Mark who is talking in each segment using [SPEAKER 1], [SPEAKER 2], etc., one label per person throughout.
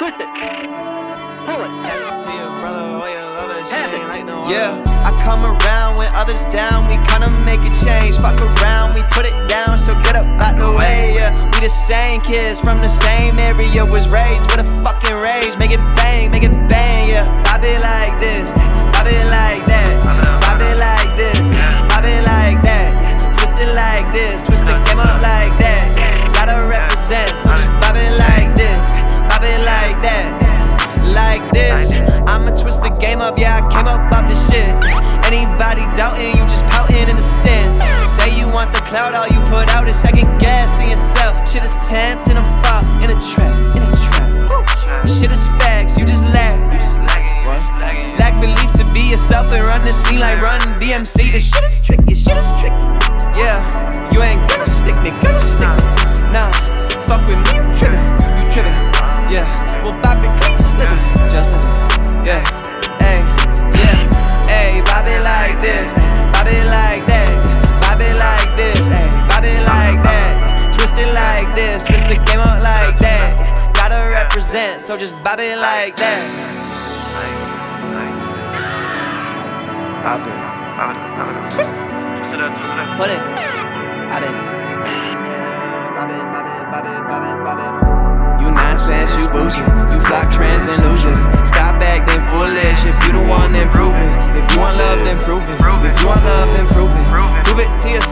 [SPEAKER 1] Pass it to your brother or your lover. She ain't like no
[SPEAKER 2] Yeah, I come around when others down. We kinda make a change. Fuck around, we put it down. So get up out the way. Yeah, we the same kids from the same area. Was raised with a fucking rage. Make it bang, make it bang. Yeah, I be like this, I be like that, I be like this, I be like that. Twist it like this, twist the game up like that. Gotta represent, so just doubting, you just pouting in the stands. Say you want the cloud, all you put out is second guessing yourself. Shit is tempting to fall in a trap, in a trap. Shit is facts, you just laugh. You just what? Lack belief to be yourself and run the scene like run DMC. The shit is tricky, shit is tricky. Yeah, you ain't gonna stick me, gonna stick me. Nah, fuck with me, like this, ay, Bop it like that, Bop it like this, hey, Bop it like that. Twist it like this, twist the game up like that. Gotta represent, so just Bop it like that. Bop it, twist it,
[SPEAKER 1] Twist it up, twist it up.
[SPEAKER 2] put it, Bop it. Yeah, Bop it, Bobby, Bop it, Bobby, Bop it. You nonsense, you bougie, you flock trends and losing. Stop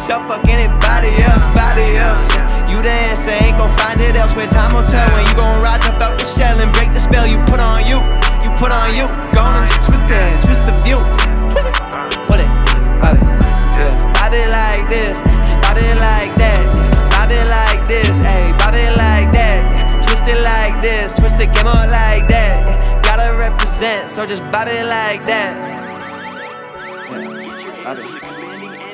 [SPEAKER 2] yourself, fuck anybody else, body else. You the answer, ain't gon' find it elsewhere. Time will tell when you gon' rise up out the shell and break the spell you put on you. You put on you. Go on and just twist it, twist the view. Twist it, pull it, Bop it. Yeah. Bop it like this, Bop it like that, Bop it like this, ayy, Bop it like that. Twist it like this, twist the game up like that. Gotta represent, so just Bop it like that. Yeah,
[SPEAKER 3] got it,